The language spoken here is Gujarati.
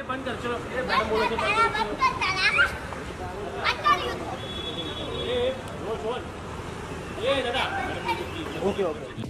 એ છે એ એ ઓકે ઓકે.